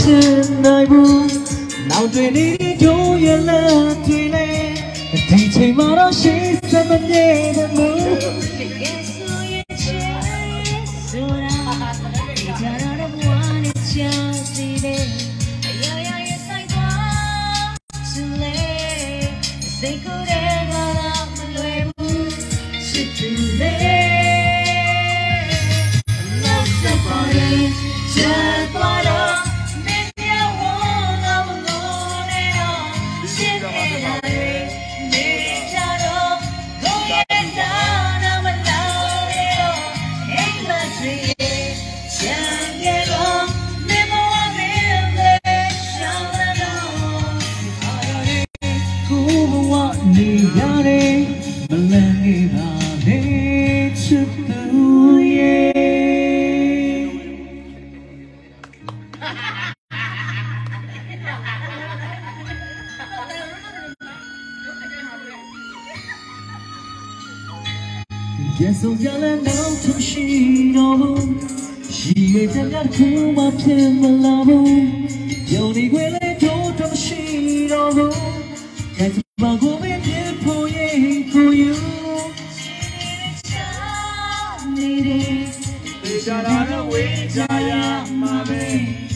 ဖြစ်နိုင်ဘူးနောက်တွင်နေတို့ရဲ့လမ်းတွေလဲဒီချိန်မှာတော့ရှိစမနေဘူးချစ်တယ်ဘဝနေရတယ်မလန့်နေပါနဲ့ချစ်သူရဲ့也送下了脑中心哦，喜悦在那充满偏满了梦。But go be beautiful, yeah, for you. They got out of way, Jaya, my baby.